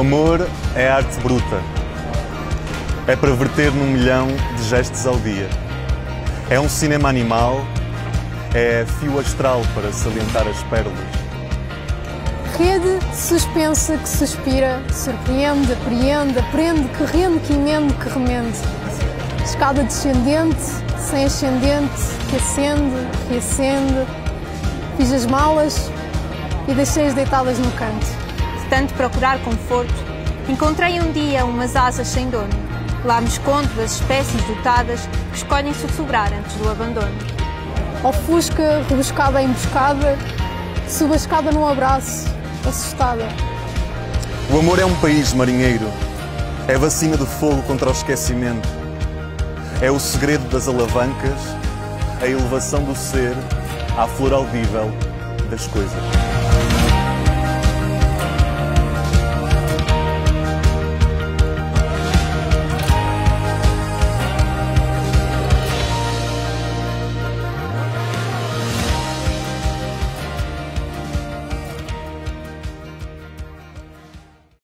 amor é arte bruta. É para verter num milhão de gestos ao dia. É um cinema animal, é fio astral para salientar as pérolas. Rede suspensa que suspira, surpreende, apreende, aprende, que rende, que emende, que remende. Escada descendente, sem ascendente, que acende, que acende. Fiz as malas e deixei-as deitadas no canto. Tanto procurar conforto, encontrei um dia umas asas sem dono. Lá me escondo das espécies dotadas que escolhem sussurrar antes do abandono. Ofusca, rebuscada emboscada, a escada num abraço, assustada. O amor é um país marinheiro. É vacina de fogo contra o esquecimento. É o segredo das alavancas, a elevação do ser à flor audível das coisas.